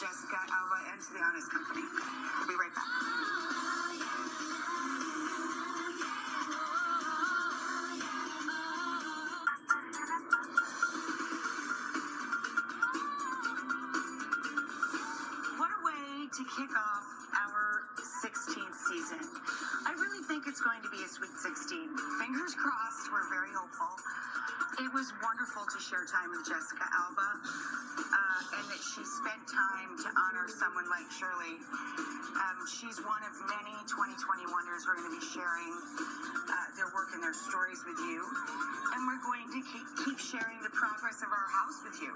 Jessica Alba and to the Honest Company. We'll be right back. What a way to kick off our 16th season. I really think it's going to be a sweet 16. Fingers crossed, we're very hopeful. It was wonderful to share time with Jessica Alba uh, honor someone like Shirley. Um, she's one of many 2020 wonders we're going to be sharing uh, their work and their stories with you. And we're going to keep, keep sharing the progress of our house with you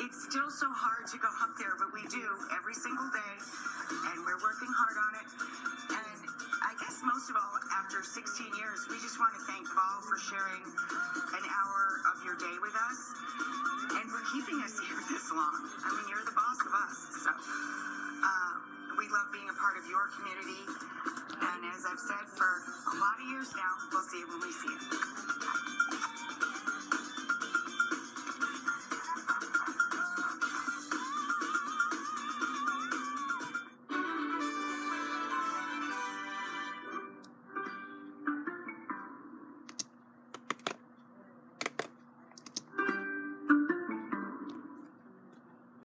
it's still so hard to go up there, but we do every single day, and we're working hard on it. And I guess most of all, after 16 years, we just want to thank Val for sharing an hour keeping us here this long. I mean, you're the boss of us, so uh, we love being a part of your community. And as I've said for a lot of years now, we'll see it when we see it.